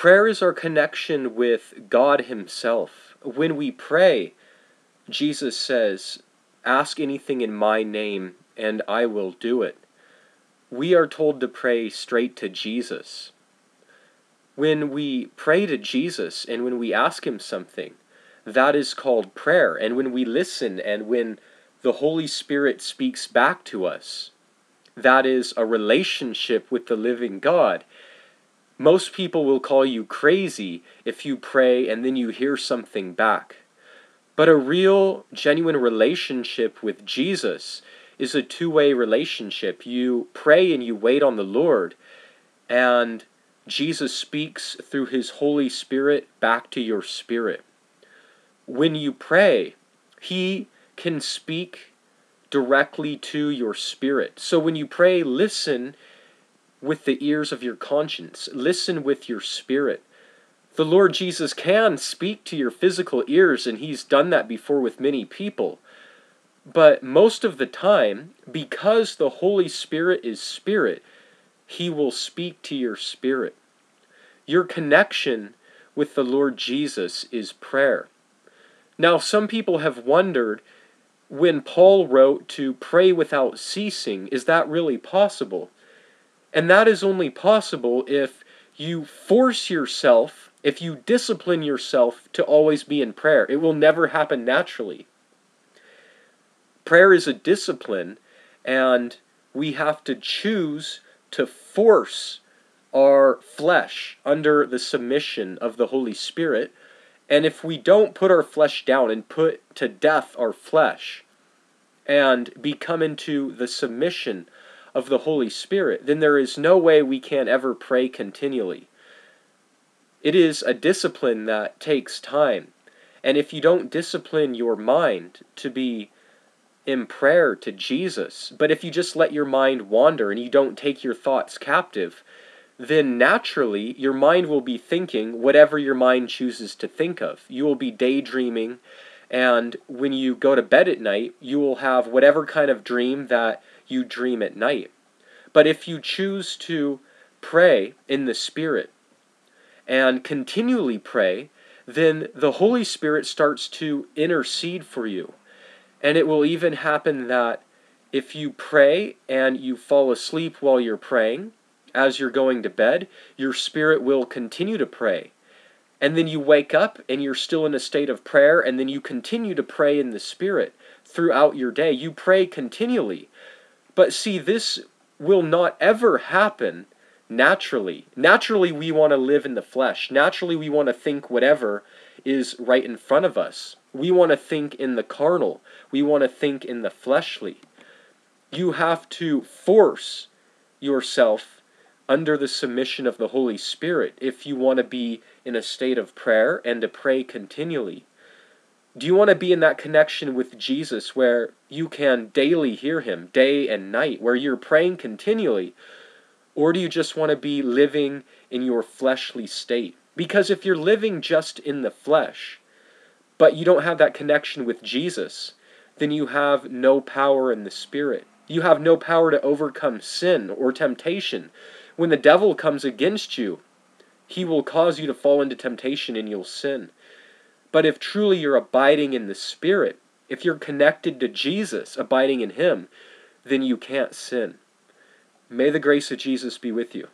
Prayer is our connection with God Himself. When we pray, Jesus says, Ask anything in my name, and I will do it. We are told to pray straight to Jesus. When we pray to Jesus and when we ask Him something, that is called prayer. And when we listen and when the Holy Spirit speaks back to us, that is a relationship with the living God. Most people will call you crazy if you pray and then you hear something back. But a real, genuine relationship with Jesus is a two way relationship. You pray and you wait on the Lord, and Jesus speaks through his Holy Spirit back to your spirit. When you pray, he can speak directly to your spirit. So when you pray, listen with the ears of your conscience, listen with your spirit. The Lord Jesus can speak to your physical ears, and He's done that before with many people. But most of the time, because the Holy Spirit is spirit, He will speak to your spirit. Your connection with the Lord Jesus is prayer. Now, some people have wondered when Paul wrote to pray without ceasing, is that really possible? And that is only possible if you force yourself, if you discipline yourself to always be in prayer. It will never happen naturally. Prayer is a discipline, and we have to choose to force our flesh under the submission of the Holy Spirit. And if we don't put our flesh down and put to death our flesh and become into the submission of the Holy Spirit, then there is no way we can ever pray continually. It is a discipline that takes time. And if you don't discipline your mind to be in prayer to Jesus, but if you just let your mind wander and you don't take your thoughts captive, then naturally your mind will be thinking whatever your mind chooses to think of. You will be daydreaming, and when you go to bed at night, you will have whatever kind of dream that you dream at night. But if you choose to pray in the Spirit and continually pray, then the Holy Spirit starts to intercede for you. And it will even happen that if you pray and you fall asleep while you're praying, as you're going to bed, your spirit will continue to pray. And then you wake up and you're still in a state of prayer, and then you continue to pray in the spirit throughout your day. You pray continually. But see, this will not ever happen naturally. Naturally, we want to live in the flesh. Naturally, we want to think whatever is right in front of us. We want to think in the carnal. We want to think in the fleshly. You have to force yourself under the submission of the Holy Spirit if you want to be in a state of prayer and to pray continually. Do you want to be in that connection with Jesus where you can daily hear Him, day and night, where you're praying continually? Or do you just want to be living in your fleshly state? Because if you're living just in the flesh, but you don't have that connection with Jesus, then you have no power in the Spirit. You have no power to overcome sin or temptation. When the devil comes against you, he will cause you to fall into temptation and you'll sin. But if truly you're abiding in the Spirit, if you're connected to Jesus, abiding in Him, then you can't sin. May the grace of Jesus be with you.